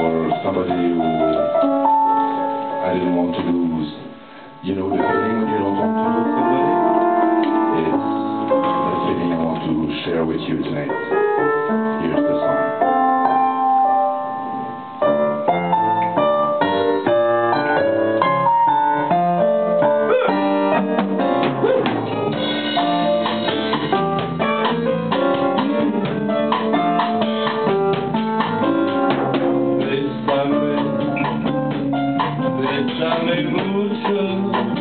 or somebody who I didn't want to lose. You know the feeling when you don't want to lose somebody? It's the feeling I want to share with you tonight. Here's Hallelujah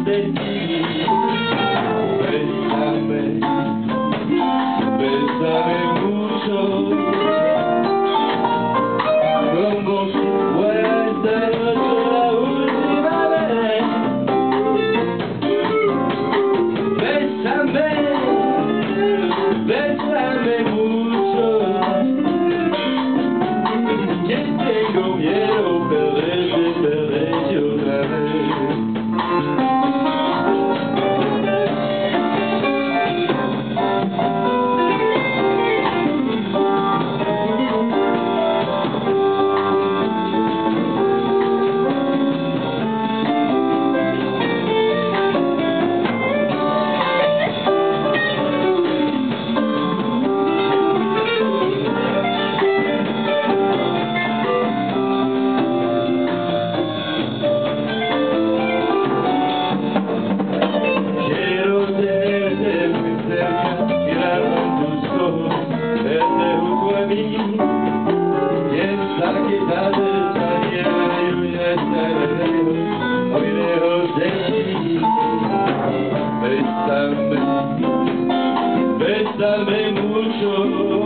de ti. Bésame, bésame. Bésame mucho.